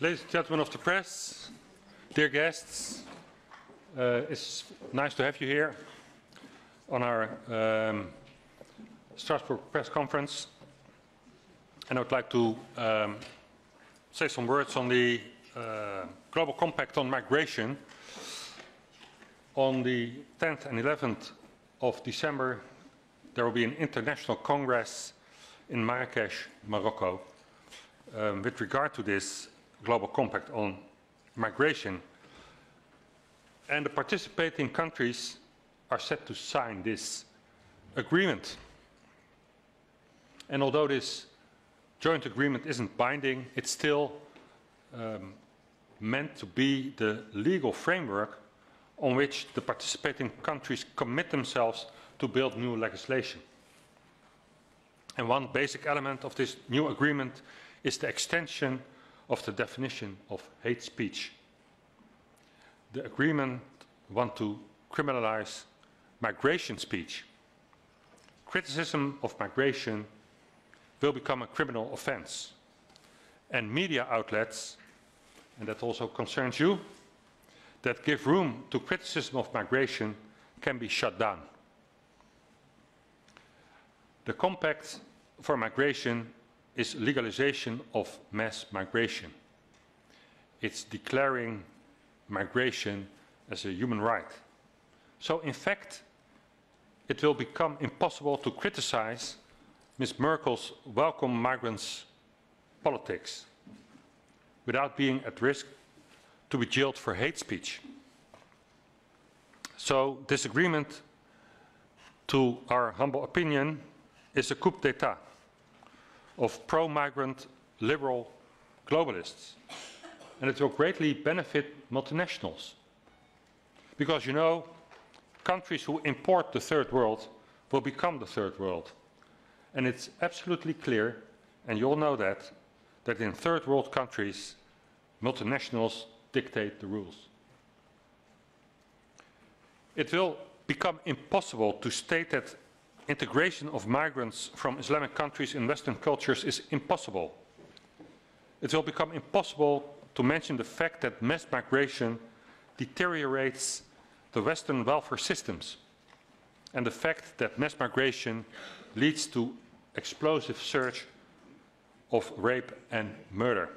Ladies and gentlemen of the press, dear guests, uh, it's nice to have you here on our um, Strasbourg press conference. And I would like to um, say some words on the uh, Global Compact on Migration. On the 10th and 11th of December, there will be an international congress in Marrakesh, Morocco, um, with regard to this Global Compact on Migration. And the participating countries are set to sign this agreement. And although this joint agreement isn't binding, it's still um, meant to be the legal framework on which the participating countries commit themselves to build new legislation. And one basic element of this new agreement is the extension of the definition of hate speech. The agreement wants to criminalize migration speech. Criticism of migration will become a criminal offense. And media outlets, and that also concerns you, that give room to criticism of migration can be shut down. The Compact for Migration is legalization of mass migration. It's declaring migration as a human right. So in fact, it will become impossible to criticize Ms. Merkel's welcome migrants politics without being at risk to be jailed for hate speech. So this agreement, to our humble opinion, is a coup d'etat of pro-migrant liberal globalists. And it will greatly benefit multinationals. Because, you know, countries who import the third world will become the third world. And it's absolutely clear, and you all know that, that in third world countries, multinationals dictate the rules. It will become impossible to state that integration of migrants from Islamic countries in Western cultures is impossible. It will become impossible to mention the fact that mass migration deteriorates the Western welfare systems and the fact that mass migration leads to explosive surge of rape and murder.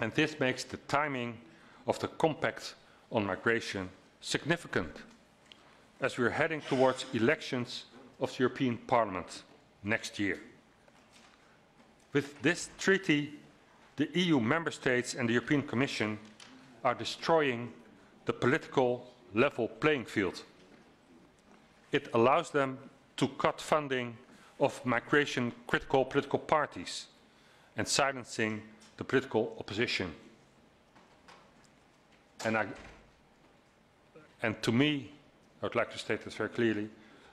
And this makes the timing of the compact on migration significant as we are heading towards elections of the European Parliament next year. With this treaty, the EU member states and the European Commission are destroying the political level playing field. It allows them to cut funding of migration critical political parties and silencing the political opposition. And, I, and to me, I would like to state this very clearly,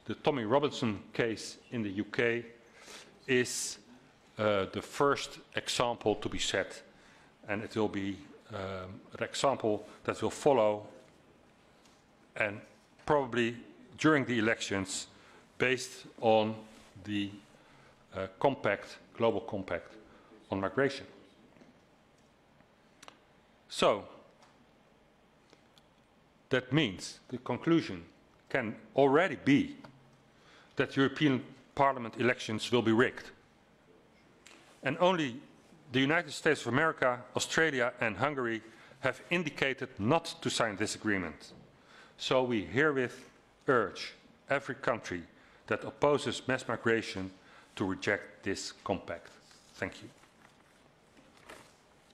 the Tommy Robinson case in the UK is uh, the first example to be set and it will be um, an example that will follow and probably during the elections based on the uh, compact, global compact on migration. So, that means the conclusion can already be that European Parliament elections will be rigged. And only the United States of America, Australia and Hungary have indicated not to sign this agreement. So we herewith urge every country that opposes mass migration to reject this compact. Thank you.